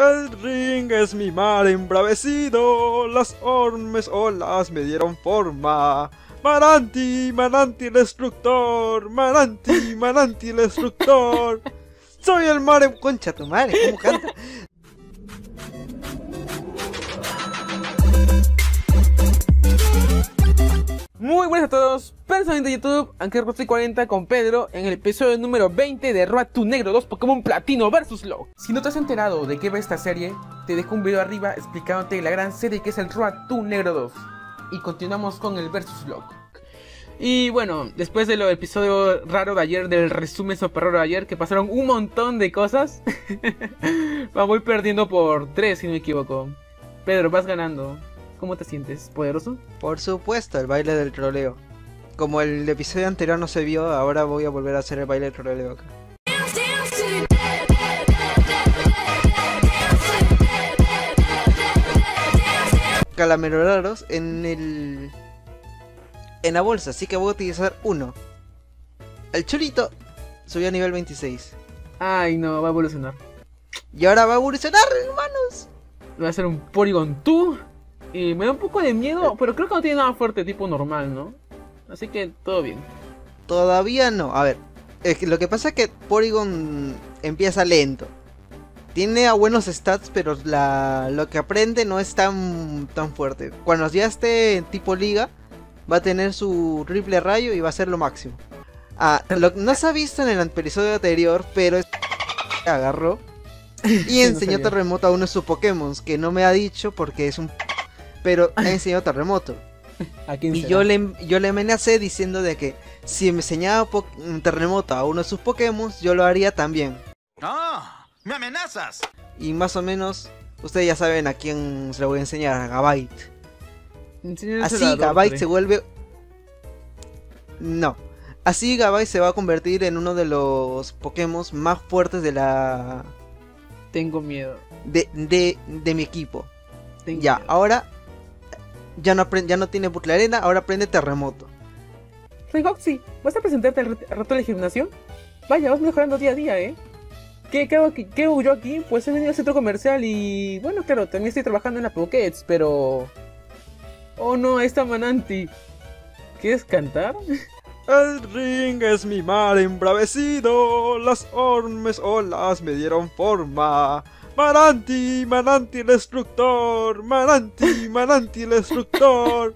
El ring es mi mar embravecido, las enormes olas me dieron forma. Mananti el destructor, Mananti el destructor. Soy el mar en... Concha tu madre, ¿cómo canta? Muy buenas a todos, personalmente de YouTube, Anker 40 con Pedro en el episodio número 20 de Road to Negro 2 Pokémon Platino vs Log. Si no te has enterado de qué va esta serie, te dejo un video arriba explicándote la gran serie que es el Road to Negro 2. Y continuamos con el Versus Log. Y bueno, después del episodio raro de ayer, del resumen super raro de ayer, que pasaron un montón de cosas, voy perdiendo por 3 si no me equivoco. Pedro, vas ganando. ¿Cómo te sientes? ¿Poderoso? Por supuesto, el baile del troleo. Como el episodio anterior no se vio, ahora voy a volver a hacer el baile del troleo acá. Calameroraros en el... En la bolsa, así que voy a utilizar uno. El chulito subió a nivel 26. Ay, no, va a evolucionar. Y ahora va a evolucionar, hermanos. Va a ser un Porygon 2 y me da un poco de miedo, pero creo que no tiene nada fuerte, tipo normal, ¿no? Así que todo bien. Todavía no. A ver, lo que pasa es que Porygon empieza lento. Tiene a buenos stats, pero la, lo que aprende no es tan, tan fuerte. Cuando ya esté en tipo liga, va a tener su triple rayo y va a ser lo máximo. Ah, no se ha visto en el episodio anterior, pero es... agarró y enseñó terremoto a uno de sus Pokémon, que no me ha dicho porque es un pero ha enseñado terremoto. y yo le, yo le amenacé diciendo de que si me enseñaba un terremoto a uno de sus Pokémon, yo lo haría también. ¡Ah! ¡Me amenazas! Y más o menos, ustedes ya saben a quién se lo voy a enseñar, a Gabite. Así Gabite se vuelve... No. Así Gabite se va a convertir en uno de los Pokémon más fuertes de la... Tengo miedo. De, de, de mi equipo. ya, ahora ya no, ya no tiene bucle arena, ahora aprende terremoto. Goxy, ¿vas a presentarte al rato del gimnasio? Vaya, vas mejorando día a día, ¿eh? ¿Qué, qué, qué hago yo aquí? Pues he venido al centro comercial y... Bueno, claro, también estoy trabajando en la Pokédex, pero... Oh no, esta Mananti. ¿Quieres cantar? El ring es mi mar embravecido, las enormes olas me dieron forma. Mananti, Mananti el destructor, Mananti, Mananti el destructor.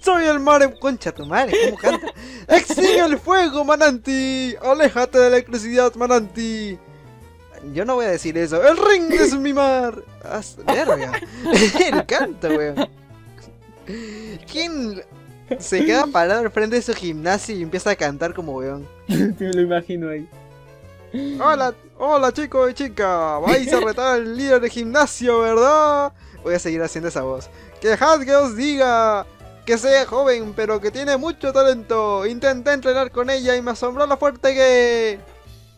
Soy el mar en concha tu madre, ¿cómo canta? Extingue el fuego, Mananti. Aléjate de la electricidad, Mananti. Yo no voy a decir eso. El ring es mi mar. verga. el canto, weón. ¿Quién se queda parado al frente de su gimnasio y empieza a cantar como weón? Me lo imagino ahí. Hola, hola chicos y chicas, vais a retar al líder de gimnasio, ¿verdad? Voy a seguir haciendo esa voz. Que que os diga que sea joven, pero que tiene mucho talento. Intenté entrenar con ella y me asombró la fuerte que...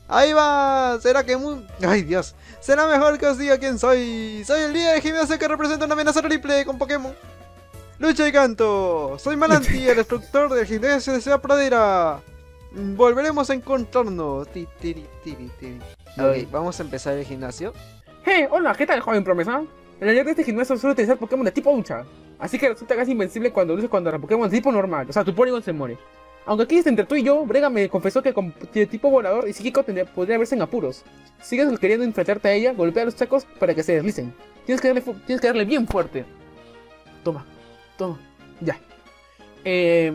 Ahí va, será que muy... Ay Dios, será mejor que os diga quién soy. Soy el líder de gimnasio que representa una amenaza triple con Pokémon. Lucha y canto. Soy Mananti, el instructor del gimnasio de Ciudad Pradera. Volveremos a encontrarnos. Ok, vamos a empezar el gimnasio. Hey, hola, ¿qué tal, joven promesa? En el de este gimnasio suele utilizar Pokémon de tipo lucha. Así que resulta casi invencible cuando luces cuando era Pokémon de tipo normal. O sea, tu Porygon se muere. Aunque aquí entre tú y yo, Brega me confesó que con tipo volador y psíquico podría verse en apuros. Sigues queriendo enfrentarte a ella, golpea a los chacos para que se deslicen. Tienes que darle, tienes que darle bien fuerte. Toma, toma, ya. Eh,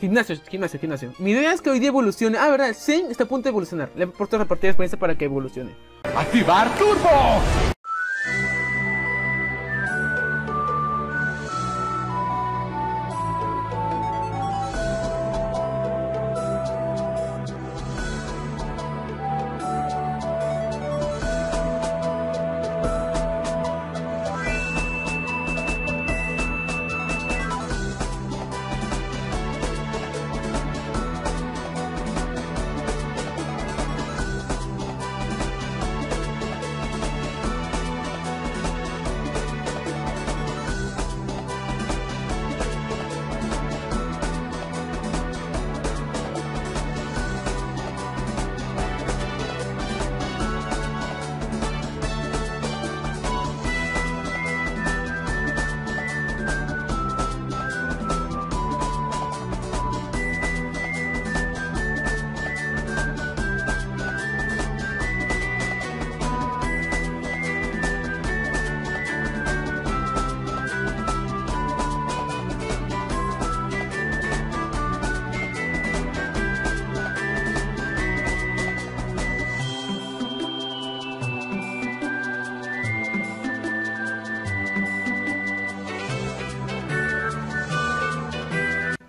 Gimnasio, gimnasio, gimnasio. Mi idea es que hoy día evolucione. Ah, verdad, Zen está a punto de evolucionar. Le he puesto repartir experiencia para que evolucione. ¡Activar turbo!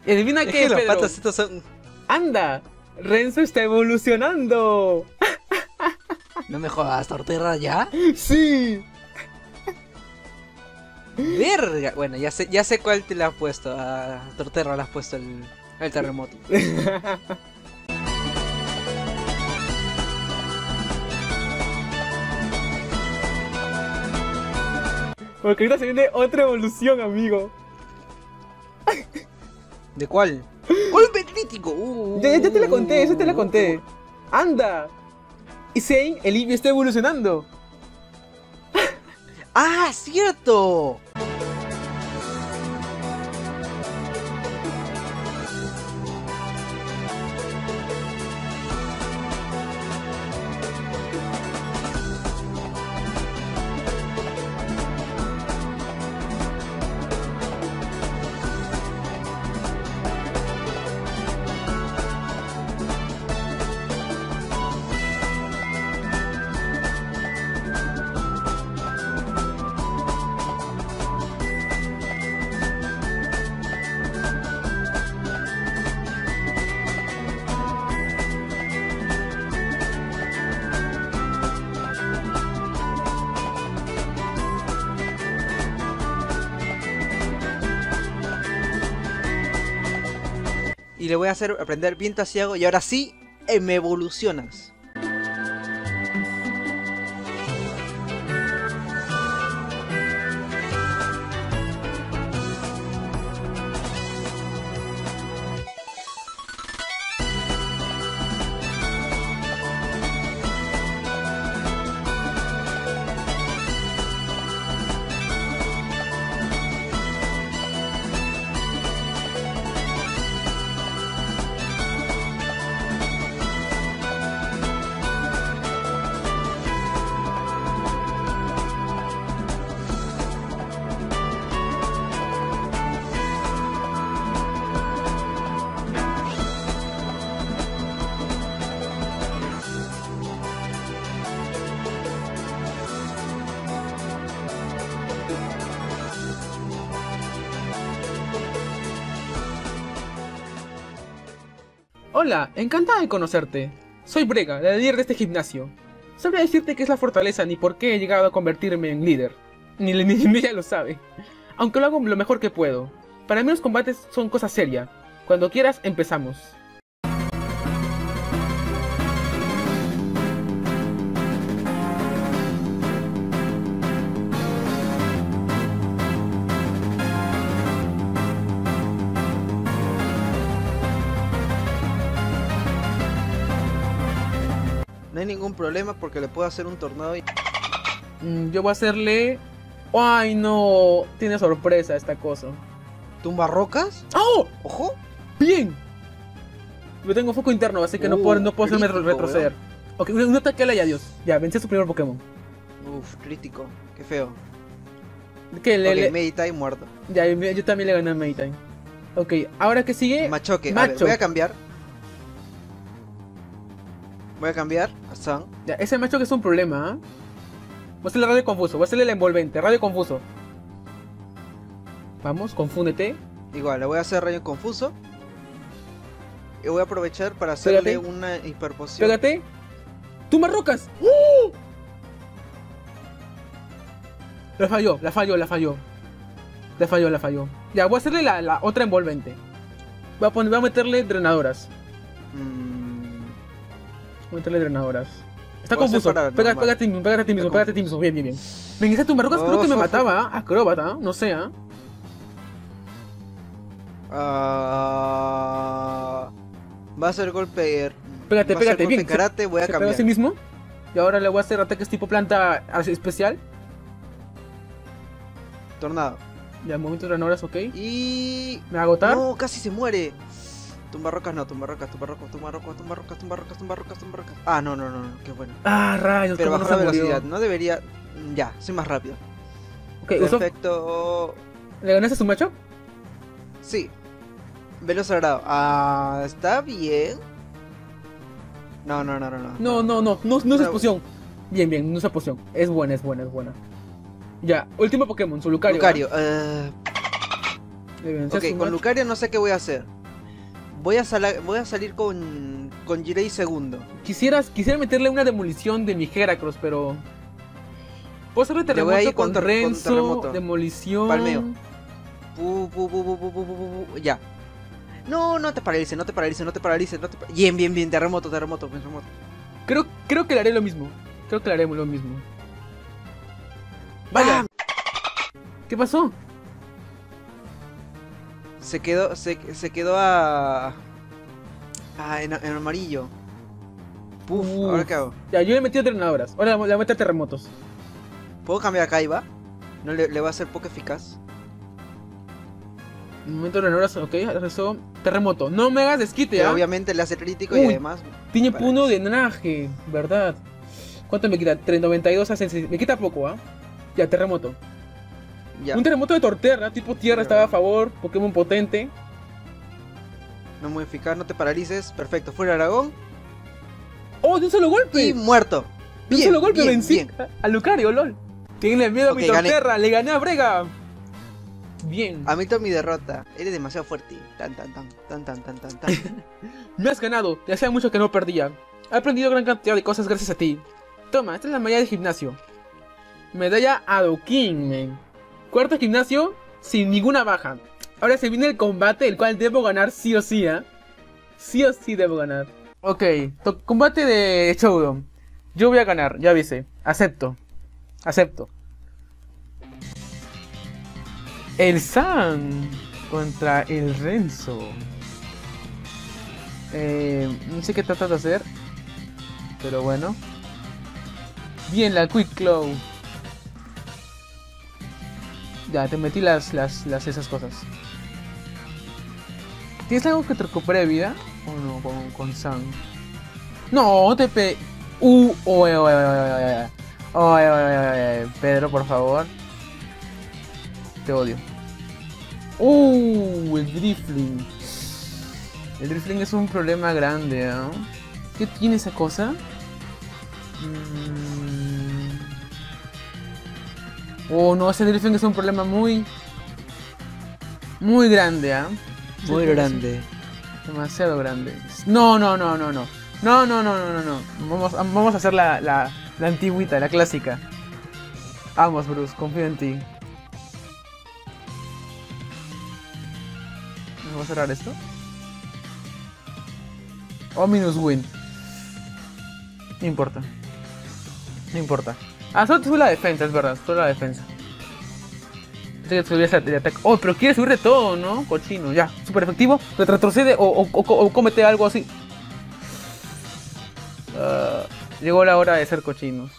Y adivina Es qué, que Pedro. estos son. Anda, Renzo está evolucionando. No me jodas, torterra ya. Sí. Verga. Bueno, ya sé, ya sé cuál te le has puesto. A Torterra le has puesto el, el terremoto. Porque ahorita se viene otra evolución, amigo. ¿De cuál? ¡Golpe crítico! Uh, Ya, ya te la conté, eso te la uh, conté. Anda. Y Zane, el Eevee está evolucionando. ¡Ah, cierto! Y le voy a hacer aprender viento ciego y ahora sí, eh, me evolucionas. Hola, encantada de conocerte. Soy Brega, la líder de este gimnasio. Sabría decirte qué es la fortaleza ni por qué he llegado a convertirme en líder. Ni, ni, ni ella lo sabe. Aunque lo hago lo mejor que puedo. Para mí los combates son cosa seria. Cuando quieras, empezamos. No hay ningún problema porque le puedo hacer un tornado y... Mm, yo voy a hacerle... ¡Ay, no! Tiene sorpresa esta cosa. ¿Tumba rocas? ¡Oh! ¡Ojo! ¡Bien! Yo tengo foco interno, así que no Uh, puedo, no puedo hacerme crítico, retroceder. Ok, un, un ataque a la y adiós. Ya, vencí a su primer Pokémon. Uf, crítico. Qué feo. Que le, ok, le- Meditite muerto. Ya, yo también le gané a Maytime. Ok, ahora que sigue. Machoque. A ver, Macho. voy a cambiar. Voy a cambiar a Sun. Ya, ese macho que es un problema, ¿ah? Voy a hacerle radio confuso, voy a hacerle la envolvente, radio confuso. Vamos, confúndete. Igual, le voy a hacer rayo confuso. Y voy a aprovechar para hacerle Pégate. una hiperpoción. Pégate. ¡Tumba rocas! ¡Uh! La falló, la falló, la falló. La falló, la falló. Ya, voy a hacerle la, la otra envolvente. Voy a, poner, voy a meterle drenadoras. Mm, A meterle drenadoras. Está a confuso. normal. pégate a ti mismo, pégate a ti mismo, pégate a ti mismo. Bien, bien, bien. Ven, esa tumba rocas creo que me mataba, ¿ah? Acróbata, no sé, ¿ah? ah, va a ser golpe. Pégate, va a pégate, golpe bien. karate, voy a pega a cambiar. sí mismo. Y ahora le voy a hacer ataques tipo planta especial. Tornado. Ya, momento de drenadoras, ok. Y. Me va a agotar. No, casi se muere. Tumba rocas no, tumba rocas, tumba rocas, tumba rocas, tumba rocas, tumba rocas, tumba rocas, tumba rocas. Ah, no, no, no, no, qué bueno. Ah, rayos, Pero bajar no la murió. velocidad, no debería. Ya, soy más rápido. Ok, Perfecto. ¿Le ganaste a su macho? Sí. Veloz sagrado. Ah, está bien. No, no, no, no, no. No, no, no, no, no es poción. Bien, bien, no es poción. Es buena, es buena, es buena. Ya, último Pokémon, su Lucario. Lucario. eh, a ok, con. Lucario no sé qué voy a hacer. Voy a, voy a salir con, con Jirei segundo. Quisieras, quisiera meterle una demolición de mi Heracross, pero... Puedo hacerle terremoto voy a ir con, con, Renzo, demolición... Palmeo. Ya. No, no te paralice, no te paralice, no te paralice, no te. Bien, bien, bien, terremoto, terremoto, terremoto. Creo, creo que le haré lo mismo. Creo que le haré lo mismo. Vaya. Ah. ¿Qué pasó? Se quedó, se, se quedó a... Ah, en, en amarillo. Puf, Uf. ¿ahora qué hago? Ya, yo le he metido drenadoras. Ahora le voy a meter terremotos. ¿Puedo cambiar a Kaiba? ¿No le, le va a ser poco eficaz? Un momento de drenadoras, ok. Eso. Terremoto. No me hagas desquite, ¿ah? obviamente le hace crítico y además... Tiene puno eso. de drenaje, ¿verdad? ¿Cuánto me quita? 392 a sensi- Me quita poco, ¿ah? Ya, terremoto. Ya, Un terremoto de Torterra, tipo tierra, Pero- estaba a favor. Pokémon potente. no muy eficaz, no te paralices. Perfecto, fuera Aragón. ¡Oh, de un solo golpe! Y muerto. de un solo golpe bien, vencí bien. a Lucario, lol. Tiene miedo Ok, a mi gané. Torterra, le gané a Brega. Bien. Admito mi derrota. Eres demasiado fuerte. Tan, tan, tan, tan, tan, tan, tan, tan. Me has ganado, te hacía mucho que no perdía. He aprendido gran cantidad de cosas gracias a ti. Toma, esta es la medalla de gimnasio. Medalla Adoquín, men. Cuarto gimnasio, sin ninguna baja. Ahora se viene el combate, el cual debo ganar sí o sí, ¿ah? Sí o sí debo ganar. Ok, combate de Showdown. Yo voy a ganar, ya avisé. Acepto. Acepto. El San contra el Renzo. Eh, no sé qué tratas de hacer. Pero bueno. Bien, la Quick Claw. Ya, te metí las, las, las esas cosas. ¿Tienes algo que te recupere vida? ¿O no? Con, con Sam. No, te pe... Uh, oye, oye, oye, oye, oye. Pedro, por favor. Te odio. Uh, el Drifling. El Drifling es un problema grande, ¿no? ¿Qué tiene esa cosa? Mm. Oh, no, ese Drifling es un problema muy... Muy grande, ¿ah? Muy Sí, grande. Demasiado grande. No, no, no, no, no. No, no, no, no, no, no. Vamos, vamos a hacer la, la, la antigüita, la clásica. Vamos, Bruce, confío en ti. Vamos a cerrar esto. Ominous Win. No importa. No importa. Ah, solo te sube la defensa, es verdad. Solo la defensa. Pensé que el ataque. Oh, pero quieres subir de todo, ¿no? Cochino, ya. Super efectivo. Re- Retrocede o, o, cómete algo así. Ah, llegó la hora de ser cochinos.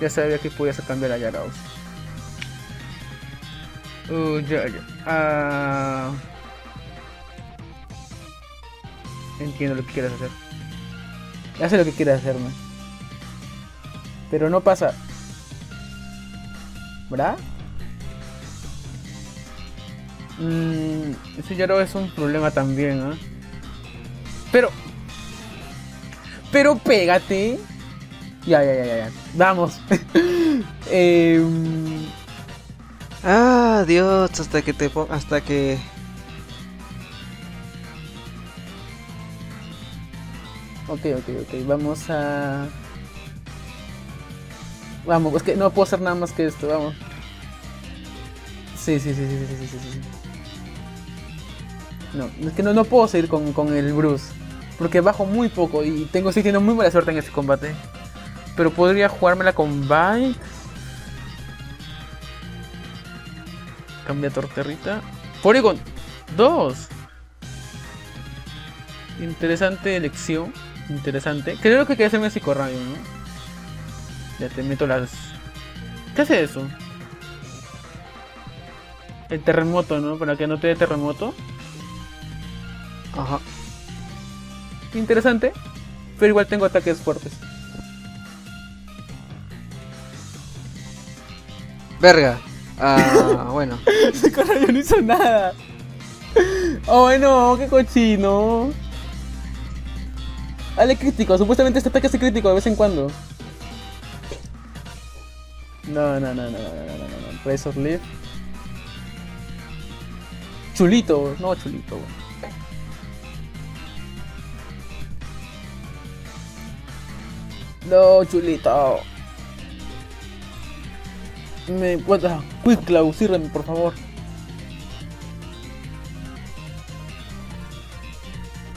Ya sabía que podías cambiar a Yaraos. Uh, ya, ya. Ah. Entiendo lo que quieres hacer. Ya sé lo que quieres hacerme. Pero no pasa. ¿Verdad? Mmm. Ese Yarao es un problema también, ¿ah? Pero. Pero pégate. Ya, ya, ya, ya. Vamos. eh, ah, Dios, hasta que te hasta que Ok, ok, ok. Vamos a Vamos, es que no puedo hacer nada más que esto, vamos. Sí, sí, sí, sí, sí, sí, sí. No, es que no, no puedo seguir con, con el Bruce. Porque bajo muy poco y tengo, estoy teniendo muy mala suerte en este combate. Pero podría jugármela con Bite. Cambia Torterrita. Porygon 2. Interesante elección. Interesante. Creo que quería hacerme psicorrayo, ¿no? Ya te meto las. ¿Qué hace eso? El terremoto, ¿no? Para que no te dé terremoto. Ajá. Interesante. Pero igual tengo ataques fuertes. Verga. Ah, bueno. Ese yo no hizo nada. Oh, bueno, qué cochino. Ale crítico, supuestamente este peca es crítico de vez en cuando. No, no, no, no, no, no, no, no. Price. Chulito, no, chulito, No, chulito. Me. The- Quick sírveme, por favor.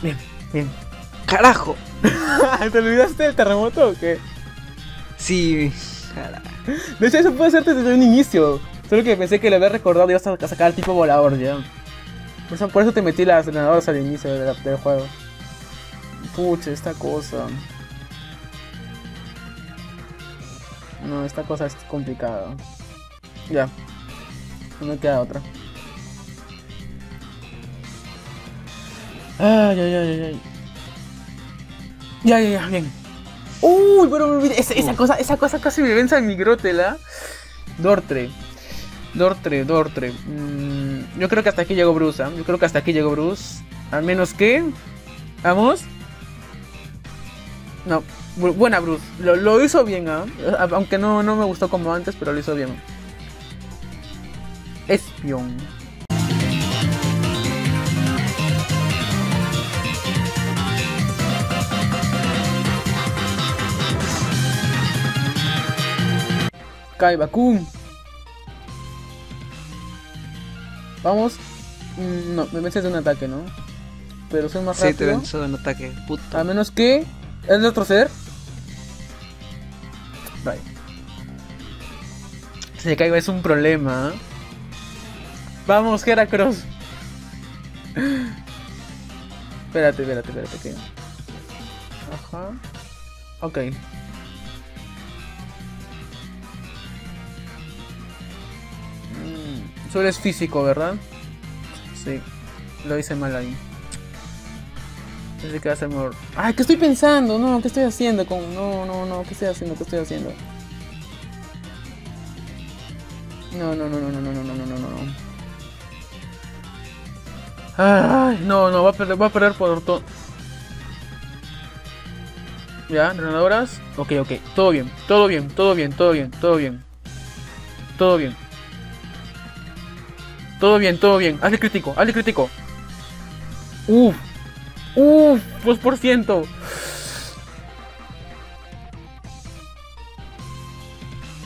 Bien, bien. ¡Carajo! ¿Te olvidaste del terremoto o qué? Sí. Cara- De hecho, eso puede ser desde un inicio. Solo que pensé que le había recordado y ibas a sacar al tipo volador ya. Por eso, por eso te metí las granadoras al inicio de la- del juego. Pucha, esta cosa. No, esta cosa es complicada. Ya. No me queda otra. Ay, ay, ay, ay, ay. Ya, ya, ya, bien. Uy, pero me olvidé. Esa, esa cosa, esa cosa casi me vence a mi grotela. Dortre. Dortre, Dortre. Mm, yo creo que hasta aquí llegó Bruce. ¿ah? Yo creo que hasta aquí llegó Bruce. Al menos que. Vamos. No. bu- Buena Bruce. Lo, lo hizo bien. A- Aunque no, no me gustó como antes, pero lo hizo bien. Espion. Kai Bakun. Vamos. Mm, No, me vences de un ataque, ¿no? Pero soy más Sí, te rápido. venzo en ataque. Puto. A menos que. ¿Es retroceder? Vale. Si le caigo es un problema. ¿eh? Vamos, Heracross. espérate, espérate, espérate. ¿qué? Ajá. Ok. Mm, Solo es físico, ¿verdad? Sí. Lo hice mal ahí. Pensé que va a ser mejor. Ay, ¿qué estoy pensando? No, ¿qué estoy haciendo? Con... No, no, no, ¿qué estoy haciendo? ¿Qué estoy haciendo? No, no, no, no, no, no, no, no, no, no, no. Ay, no, no, va a perder, va a perder por todo. Ya, entrenadoras. Ok, ok, todo bien, todo bien, todo bien, todo bien, todo bien. Todo bien. Todo bien, todo bien. Hazle crítico, hazle crítico. Uf. Uf, 2%.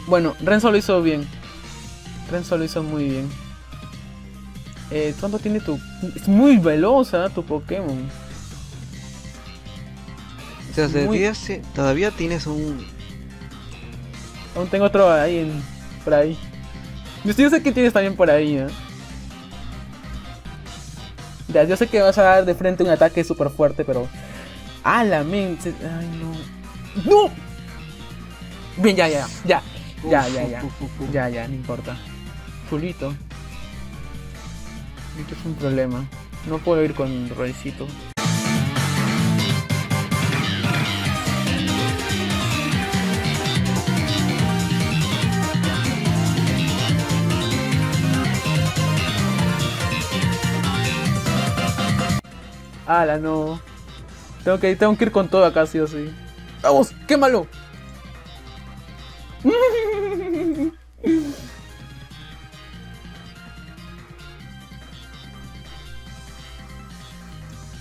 Bueno, Renzo lo hizo bien. Renzo lo hizo muy bien. Eh, ¿Cuánto tiene tu...? Es muy veloz, ¿ah? Tu Pokémon. O sea, muy- todavía, sí- todavía tienes un. Aún tengo otro ahí en... Por ahí. Yo, sé que tienes también por ahí, ¿eh? Ya, yo sé que vas a dar de frente un ataque súper fuerte, pero... ¡Ah, la mente! ¡Ay, no! ¡No! Bien, ya, ya, ya. Ya, ya, ya. uf, uf. Ya, ya, no importa. Chulito. Esto es un problema. No puedo ir con Roycito. Ala, no. Tengo que, tengo que ir con todo acá, sí o sí. ¡Vamos! ¡Quémalo!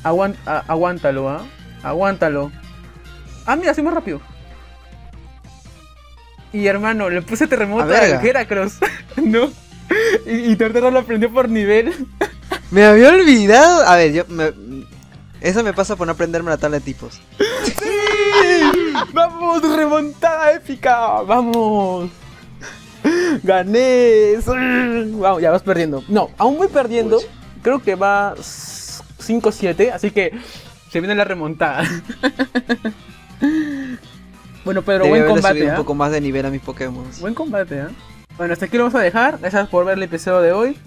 Aguant, a- aguántalo, ¿ah? Aguántalo. Ah, mira, soy más rápido. Y hermano, le puse terremoto A verga. al Heracross. no. Y, y Torterra lo aprendió por nivel. Me había olvidado. A ver, yo. Me... Eso me pasa por no aprenderme la tabla de tipos. ¡Vamos! ¡Remontada épica! ¡Vamos! ¡Gané! Sí. Vamos, ya vas perdiendo. No, aún voy perdiendo. Creo que va 5-7, así que se viene la remontada. bueno, pero Debí buen combate, subido ¿ah? un poco más de nivel a mis Pokémon. Buen combate, ¿ah? Bueno, hasta aquí lo vamos a dejar. Gracias por ver el episodio de hoy.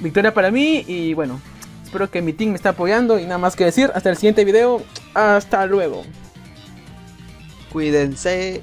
Victoria para mí y bueno, espero que mi team me esté apoyando y nada más que decir. Hasta el siguiente video. Hasta luego. Cuídense.